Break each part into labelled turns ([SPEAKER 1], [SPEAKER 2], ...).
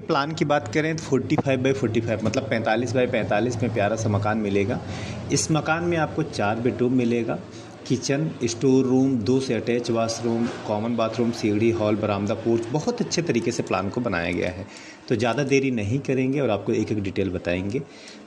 [SPEAKER 1] Plan की बात करें तो 45 बाई 45 मतलब 45 बाई 45 में प्यारा सा मकान मिलेगा। इस मकान में आपको चार बेडरूम मिलेगा। किचन स्टोर रूम दो से अटैच वाशरूम कॉमन बाथरूम सीढ़ी हॉल बरामदा पोर्च बहुत अच्छे तरीके से प्लान को बनाया गया है। तो ज़्यादा देरी नहीं करेंगे और आपको एक एक डिटेल बताएँगे।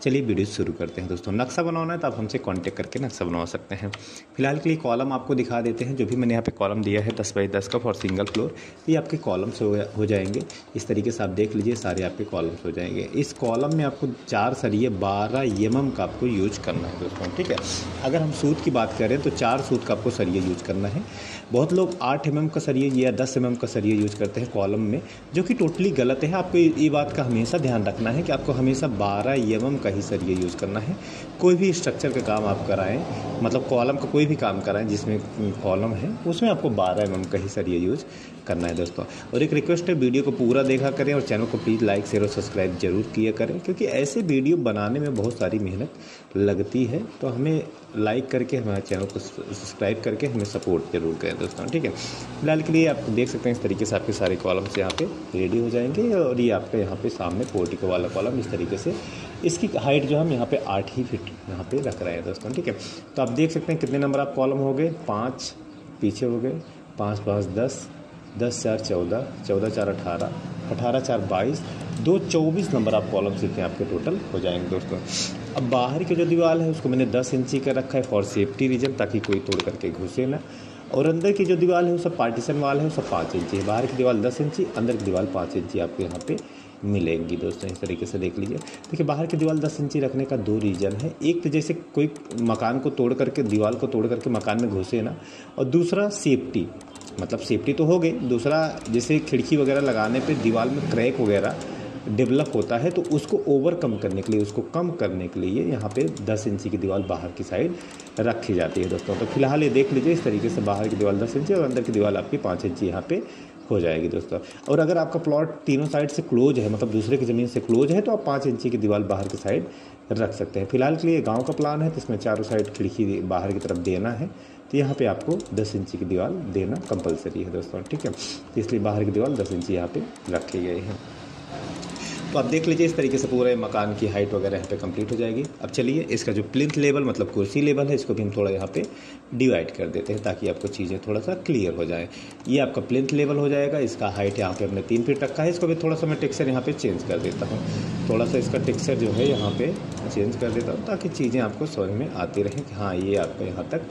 [SPEAKER 1] चलिए वीडियो शुरू करते हैं दोस्तों। नक्शा बनवाना है तो आप हमसे कांटेक्ट करके नक्शा बनवा सकते हैं। फ़िलहाल के लिए कॉलम आपको दिखा देते हैं। जो भी मैंने यहाँ पे कॉलम दिया है, दस बाई दस का फॉर सिंगल फ्लोर ये आपके कॉलम्स हो जाएँगे। इस तरीके से आप देख लीजिए, सारे आपके कॉलम्स हो जाएँगे। इस कॉलम में आपको चार सरिये, बारह एम का आपको यूज़ करना है दोस्तों, ठीक है? अगर हम सूद की बात करें तो चार सूद का आपको सरिये यूज़ करना है। बहुत लोग आठ एम का सरिये या दस एम का सरिये यूज़ करते हैं कॉलम में, जो कि टोटली गलत है। आपको ये बात का हमेशा ध्यान रखना है कि आपको हमेशा बारह एम का ही सरिये यूज़ करना है। कोई भी स्ट्रक्चर का काम आप कराएँ मतलब कॉलम का कोई भी काम कराएँ, जिसमें कॉलम है, उसमें आपको बारह एम का ही सरिये यूज़ करना है दोस्तों। और एक रिक्वेस्ट है, वीडियो को पूरा देखा करें और चैनल को प्लीज़ लाइक शेयर और सब्सक्राइब ज़रूर किया करें, क्योंकि ऐसे वीडियो बनाने में बहुत सारी मेहनत लगती है। तो हमें लाइक करके, हमारे चैनल को सब्सक्राइब करके हमें सपोर्ट ज़रूर करें दोस्तों, ठीक है? फ़िलहाल के लिए आप देख सकते हैं इस तरीके से आपके सारे कॉलम्स यहाँ पे रेडी हो जाएँगे और ये आपका यहाँ पे सामने पोर्टिको वाला कॉलम इस तरीके से। इसकी हाइट जो हम यहाँ पे आठ ही फिट यहाँ पे रख रहे हैं दोस्तों, ठीक है? तो आप देख सकते हैं कितने नंबर आप कॉलम हो गए? पाँच, पीछे हो गए। पाँच पाँच दस दस चार चौदह चौदह चार अठारह अठारह चार बाईस। दो चौबीस नंबर आप कॉलम सीखे आपके टोटल हो जाएँगे दोस्तों। अब बाहर की जो दीवार है, उसको मैंने दस इंची का रखा है फॉर सेफ्टी रीजन ताकि कोई तोड़ करके घुसे ना। और अंदर की जो दीवार है, वो सब पार्टीशन वाल है, वो सब पाँच इंची है। बाहर की दीवार दस इंची, अंदर की दीवार पाँच इंची आपको यहाँ पे मिलेंगी। दोस्तों, इस तरीके से देख लीजिए। देखिए, बाहर की दीवार दस इंची रखने का दो रीज़न है। एक तो जैसे कोई मकान को तोड़ करके दीवार को तोड़ करके मकान में घुसे ना, और दूसरा सेफ्टी। मतलब सेफ्टी तो हो गई। दूसरा, जैसे खिड़की वगैरह लगाने पर दीवार में क्रैक वगैरह डेवलप होता है तो उसको ओवरकम करने के लिए, उसको कम करने के लिए यहाँ पे 10 इंची की दीवार बाहर की साइड रखी जाती है दोस्तों। तो फ़िलहाल ये देख लीजिए, इस तरीके से बाहर की दीवार 10 इंची और अंदर की दीवार आपकी पाँच इंची यहाँ पे हो जाएगी दोस्तों। और अगर आपका प्लॉट तीनों साइड से क्लोज है मतलब दूसरे की ज़मीन से क्लोज है तो आप पाँच इंची की दीवार बाहर की साइड रख सकते हैं। फ़िलहाल के लिए गाँव का प्लान है तो इसमें चारों साइड खिड़की बाहर की तरफ़ देना है तो यहाँ पे आपको 10 इंची की दीवार देना कंपलसरी है दोस्तों, ठीक है? तो इसलिए बाहर की दीवार 10 इंची यहाँ पे रखी गई है। तो आप देख लीजिए इस तरीके से पूरे मकान की हाइट वगैरह यहाँ पे कंप्लीट हो जाएगी। अब चलिए, इसका जो प्लिंथ लेवल मतलब कुर्सी लेवल है, इसको भी हम थोड़ा यहाँ पे डिवाइड कर देते हैं ताकि आपको चीज़ें थोड़ा सा क्लियर हो जाए। ये आपका प्लिंथ लेवल हो जाएगा, इसका हाइट यहाँ पे हमने तीन फीट रखा है, इसको भी थोड़ा सा मैं टेक्सचर यहाँ पे चेंज कर देता हूँ। थोड़ा सा इसका टेक्सचर जो है यहाँ पे चेंज कर देता हूँ ताकि चीज़ें आपको समझ में आती रहें कि हाँ ये आपका यहाँ तक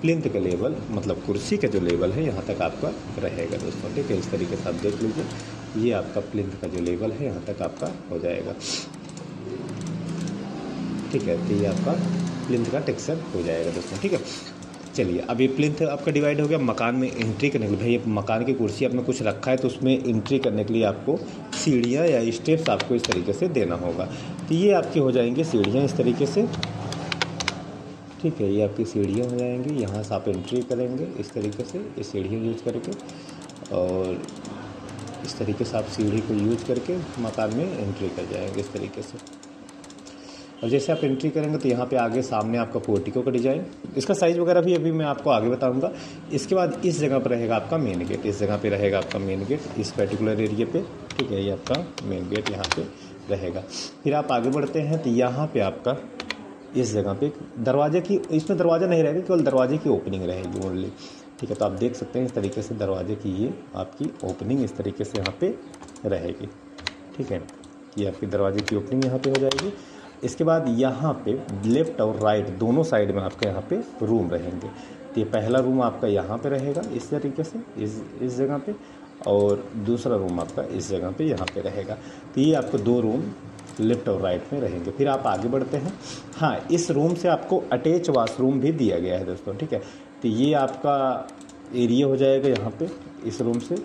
[SPEAKER 1] प्लिंथ का लेवल मतलब कुर्सी का जो लेवल है, यहाँ तक आपका रहेगा दोस्तों। ठीक है, इस तरीके से आप देख लीजिए। ये आपका प्लिंथ का जो लेवल है, यहाँ तक आपका हो जाएगा। ठीक है तो ये आपका प्लिंथ का टेक्सचर हो जाएगा दोस्तों, ठीक है। चलिए, अब ये प्लिंथ आपका डिवाइड हो गया मकान में एंट्री करने के लिए। भाई मकान की कुर्सी आपने कुछ रखा है तो उसमें एंट्री करने के लिए आपको सीढ़ियाँ या स्टेप्स आपको इस तरीके से देना होगा। तो ये आपकी हो जाएँगी सीढ़ियाँ इस तरीके से। ठीक है, ये आपकी सीढ़ियाँ हो जाएँगी, यहाँ से आप एंट्री करेंगे इस तरीके से, ये सीढ़ियाँ यूज़ करके। और इस तरीके से आप सीढ़ी को यूज़ करके मकान में एंट्री कर जाएँगे इस तरीके से। और जैसे आप एंट्री करेंगे तो यहाँ पे आगे सामने आपका पोर्टिको का डिज़ाइन इसका साइज़ वगैरह भी अभी मैं आपको आगे बताऊँगा। इसके बाद इस जगह पर रहेगा आपका मेन गेट इस जगह पे रहेगा आपका मेन गेट इस पर्टिकुलर एरिए पे। ठीक है, ये आपका मेन गेट यहाँ पे रहेगा। फिर आप आगे बढ़ते हैं तो यहाँ पे आपका इस जगह पे दरवाजे की, इसमें दरवाज़ा नहीं रहेगा, केवल दरवाजे की ओपनिंग रहेगी ओनली ठीक है तो आप देख सकते हैं इस तरीके से दरवाजे की ये आपकी ओपनिंग इस तरीके से यहाँ पे रहेगी। ठीक है, ये आपकी दरवाजे की ओपनिंग यहाँ पे हो जाएगी। इसके बाद यहाँ पे लेफ़्ट और राइट दोनों साइड में आपके यहाँ पे रूम रहेंगे। तो ये पहला रूम आपका यहाँ पे रहेगा इस तरीके से, इस इस जगह पे, और दूसरा रूम आपका इस जगह पे यहाँ पे रहेगा। तो ये आपको दो रूम लेफ़्ट और राइट में रहेंगे। फिर आप आगे बढ़ते हैं। हाँ इस रूम से आपको अटैच वाशरूम भी दिया गया है दोस्तों, ठीक है। तो ये आपका एरिया हो जाएगा यहाँ पे, इस रूम से।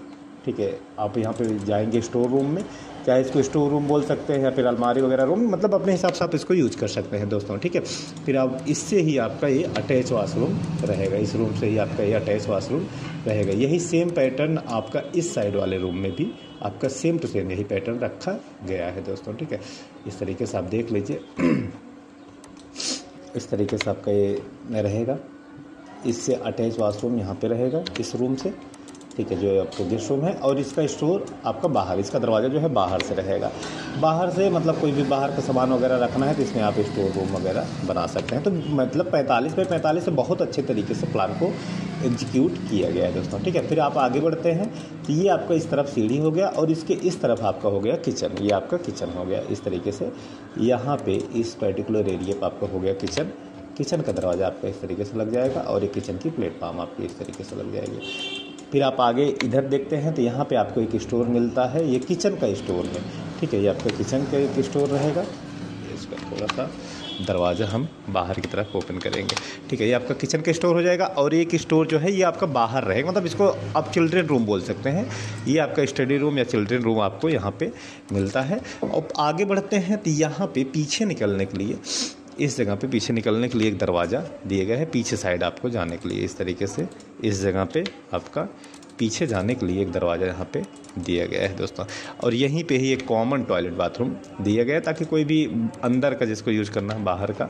[SPEAKER 1] ठीक है, आप यहाँ पे जाएँगे स्टोर रूम में। चाहे इसको स्टोर रूम बोल सकते हैं या फिर अलमारी वगैरह रूम मतलब अपने हिसाब से आप इसको यूज़ कर सकते हैं दोस्तों, ठीक है। फिर आप इससे ही आपका ये अटैच वाशरूम रहेगा, इस रूम से ही आपका ये अटैच वाशरूम रहेगा। यही सेम पैटर्न आपका इस साइड वाले रूम में भी आपका सेम टू सेम यही पैटर्न रखा गया है दोस्तों, ठीक है। इस तरीके से आप देख लीजिए। इस तरीके से आपका ये रहेगा। इससे अटैच वाशरूम यहाँ पे रहेगा, इस रूम से। ठीक है, जो आपको गेस्ट रूम है और इसका स्टोर आपका बाहर, इसका दरवाज़ा जो है बाहर से रहेगा। बाहर से मतलब कोई भी बाहर का सामान वगैरह रखना है तो इसमें आप स्टोर रूम वगैरह बना सकते हैं। तो मतलब पैंतालीस बाई पैंतालीस से बहुत अच्छे तरीके से प्लान को एग्जीक्यूट किया गया है दोस्तों। ठीक है, फिर आप आगे बढ़ते हैं। तो ये आपका इस तरफ़ सीढ़ी हो गया और इसके इस तरफ़ आपका हो गया किचन ये आपका किचन हो गया। इस तरीके से यहाँ पे इस पर्टिकुलर एरिए पर आपका हो गया किचन किचन का दरवाज़ा आपका इस तरीके से लग जाएगा और एक किचन की प्लेटफार्म आपकी इस तरीके से लग जाएगी। फिर आप आगे इधर देखते हैं तो यहाँ पे आपको एक स्टोर मिलता है, ये किचन का स्टोर है। ठीक है, ये आपका किचन का एक स्टोर रहेगा। इसका थोड़ा सा दरवाज़ा हम बाहर की तरफ़ ओपन करेंगे। ठीक है, ये आपका किचन का स्टोर हो जाएगा और एक स्टोर जो है, ये आपका बाहर रहेगा। मतलब इसको आप चिल्ड्रेन रूम बोल सकते हैं। ये आपका स्टडी रूम या चिल्ड्रेन रूम आपको यहाँ पे मिलता है। और आगे बढ़ते हैं तो यहाँ पे पीछे निकलने के लिए इस जगह पे पीछे निकलने के लिए एक दरवाज़ा दिया गया है, पीछे साइड आपको जाने के लिए इस तरीके से, इस जगह पे आपका पीछे जाने के लिए एक दरवाज़ा यहाँ पे दिया गया है दोस्तों। और यहीं पे ही एक कॉमन टॉयलेट बाथरूम दिया गया है, ताकि कोई भी अंदर का जिसको यूज़ करना है, बाहर का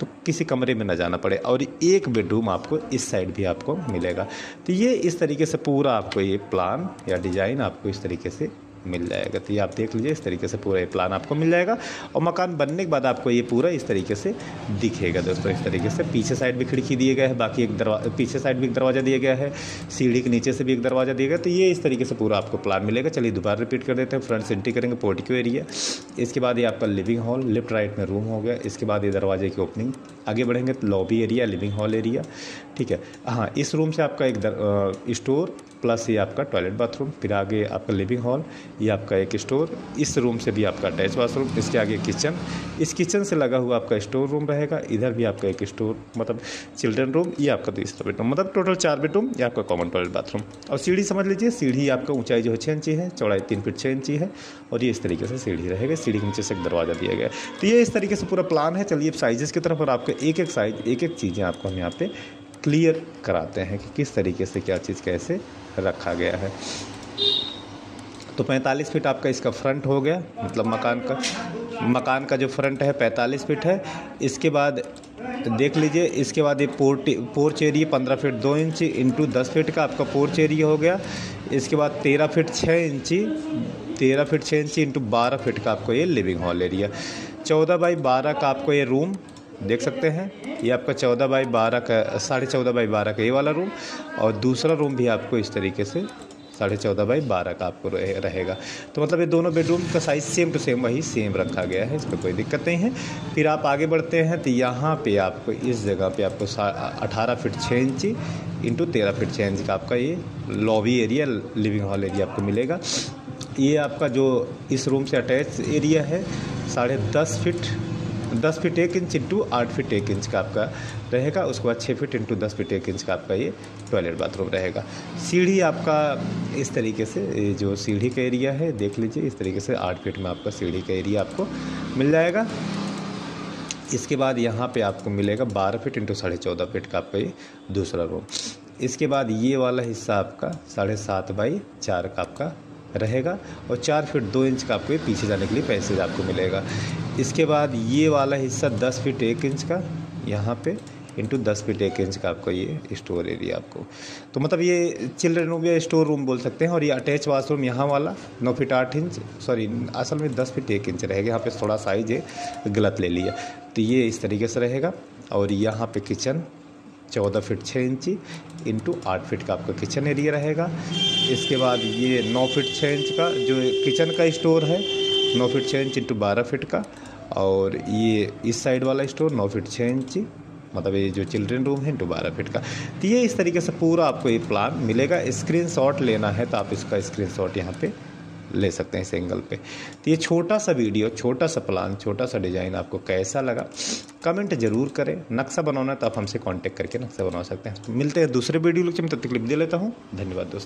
[SPEAKER 1] तो किसी कमरे में ना जाना पड़े। और एक बेडरूम आपको इस साइड भी आपको मिलेगा। तो ये इस तरीके से पूरा आपको ये प्लान या डिज़ाइन आपको इस तरीके से मिल जाएगा। तो ये आप देख लीजिए, इस तरीके से पूरा ये प्लान आपको मिल जाएगा। और मकान बनने के बाद आपको ये पूरा इस तरीके से दिखेगा दोस्तों, इस तरीके से। पीछे साइड भी खिड़की दिए गए है, बाकी एक दरवाज़ा पीछे साइड भी एक दरवाज़ा दिया गया है, सीढ़ी के नीचे से भी एक दरवाज़ा दिया गया। तो ये इस तरीके से पूरा आपको प्लान मिलेगा। चलिए दोबारा रिपीट कर देते हैं। फ्रंट से एंट्री करेंगे पोर्टिको एरिया इसके बाद ये आपका लिविंग हॉल लेफ़्ट राइट में रूम हो गया। इसके बाद ये दरवाजे की ओपनिंग आगे बढ़ेंगे तो lobby area living hall area ठीक है। हाँ इस रूम से आपका एक स्टोर प्लस ये आपका टॉयलेट बाथरूम, फिर आगे आपका लिविंग हॉल, ये आपका एक स्टोर, इस रूम से भी आपका अटैच बाथरूम, इसके आगे किचन। इस किचन से लगा हुआ आपका स्टोर रूम रहेगा, इधर भी आपका एक स्टोर मतलब चिल्ड्रन रूम, ये आपका तीसरा बेडरूम मतलब टोटल चार बेडरूम, ये आपका कॉमन टॉयलेट बाथरूम। और सीढ़ी समझ लीजिए, सीढ़ी आपका ऊंचाई जो है छः इंची है, चौड़ाई तीन फीट छः इंची है, और ये इस तरीके से सीढ़ी रहेगा, सीढ़ी के नीचे से एक दरवाज़ा दिया गया। तो ये इस तरीके से पूरा प्लान है, चलिए साइजेस की तरफ़ और आपको एक एक साइज़ एक एक चीज़ें आपको हम यहाँ पे क्लियर कराते हैं कि किस तरीके से क्या चीज़ कैसे रखा गया है। तो 45 फीट आपका इसका फ्रंट हो गया मतलब मकान का मकान का जो फ्रंट है 45 फीट है। इसके बाद देख लीजिए, इसके बाद ये पोर्ट, पोर्च एरिया पंद्रह फीट दो इंच इंटू दस फीट का आपका पोर्च एरिया हो गया। इसके बाद तेरह फीट छः इंची, तेरह फीट छः इंची इंटू बारह फीट का आपको ये लिविंग हॉल एरिया चौदह बाई बारह का आपको ये रूम देख सकते हैं। ये आपका चौदह बाई बारह का, साढ़े चौदह बाई बारह का ये वाला रूम और दूसरा रूम भी आपको इस तरीके से साढ़े चौदह बाई बारह का आपको रहेगा। तो मतलब ये दोनों बेडरूम का साइज़ सेम टू सेम वही सेम रखा गया है, इसमें कोई दिक्कत नहीं है। फिर आप आगे बढ़ते हैं तो यहाँ पे आपको, इस जगह पे आपको अठारह फिट छः इंची इंटू तेरह फिट छः इंच का आपका ये lobby area living hall area आपको मिलेगा। ये आपका जो इस रूम से अटैच एरिया है, साढ़े दस फिट दस फिट एक इंच इंटू आठ फिट एक इंच का आपका रहेगा, उसके बाद छः फिट इंटू दस फिट एक इंच का आपका ये टॉयलेट बाथरूम रहेगा। सीढ़ी आपका इस तरीके से जो सीढ़ी का एरिया है, देख लीजिए, इस तरीके से आठ फिट में आपका सीढ़ी का एरिया आपको मिल जाएगा। इसके बाद यहाँ पे आपको मिलेगा बारह फिट इंटू साढ़े चौदह फिट का आपका ये दूसरा रूम इसके बाद ये वाला हिस्सा आपका साढ़े सात बाई चार का आपका रहेगा, और चार फिट दो इंच का आपको पीछे जाने के लिए पैसेज आपको मिलेगा। इसके बाद ये वाला हिस्सा दस फिट एक इंच का, यहाँ पे इंटू दस फीट एक इंच का आपको ये स्टोर एरिया आपको। तो मतलब ये चिल्ड्रन रूम या स्टोर रूम बोल सकते हैं, और ये अटैच वाशरूम यहाँ वाला नौ फिट आठ इंच सॉरी असल में दस फीट एक इंच रहेगा। यहाँ पे थोड़ा साइज़ है, गलत ले लिया। तो ये इस तरीके से रहेगा, और यहाँ पे किचन चौदह फिट छः इंची इंटू आठ फिट का आपका किचन एरिया रहेगा। इसके बाद ये नौ फिट छः इंच का, जो किचन का स्टोर है, नौ फिट छः इंच इंटू बारह फिट का और ये इस साइड वाला स्टोर नौ फिट छः इंची मतलब ये जो चिल्ड्रेन रूम है इंटू बारह फिट का। तो ये इस तरीके से पूरा आपको ये प्लान मिलेगा। स्क्रीन लेना है तो आप इसका स्क्रीन शॉट यहाँ पर ले सकते हैं इस एंगल पे। तो ये छोटा सा वीडियो छोटा सा प्लान छोटा सा डिज़ाइन आपको कैसा लगा कमेंट ज़रूर करें। नक्शा बनाना तो आप हमसे कांटेक्ट करके नक्शा बना सकते हैं। मिलते हैं दूसरे वीडियो में तब तक दे लेता हूँ। धन्यवाद दोस्तों।